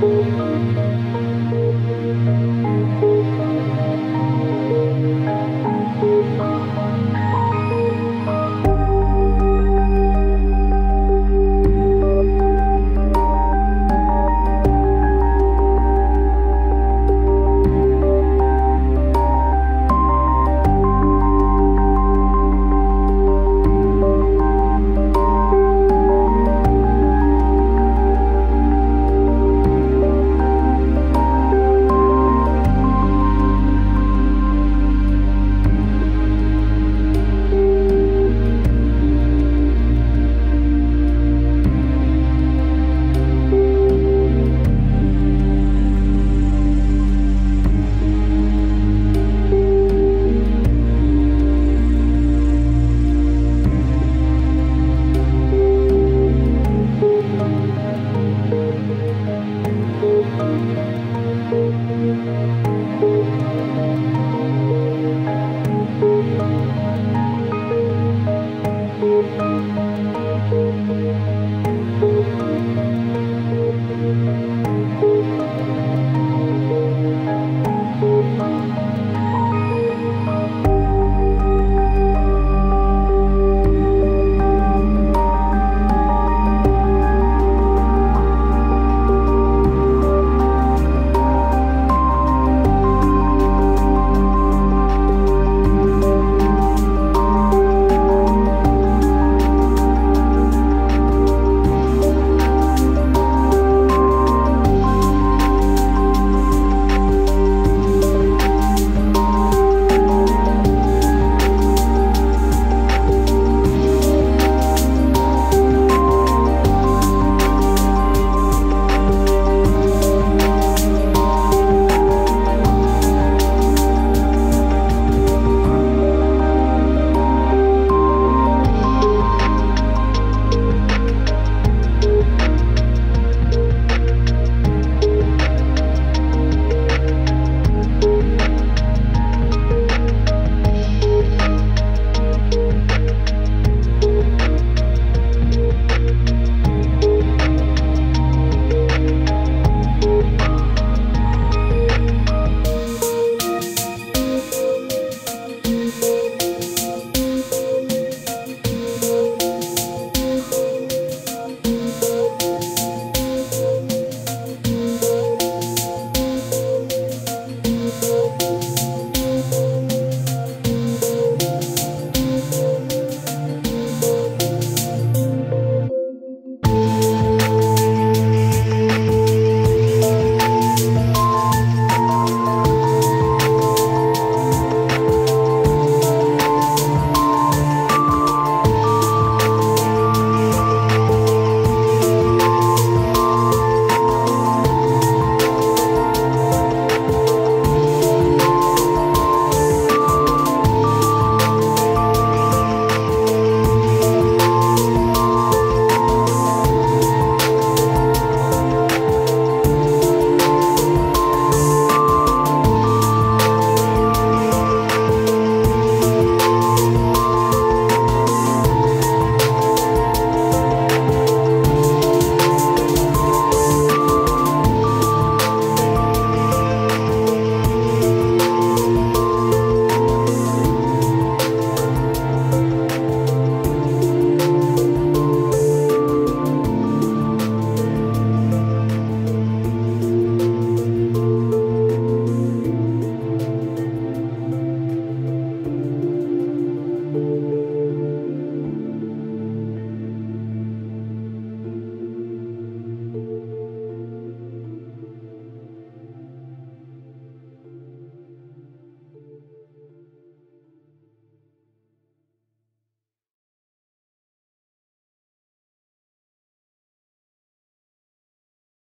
Música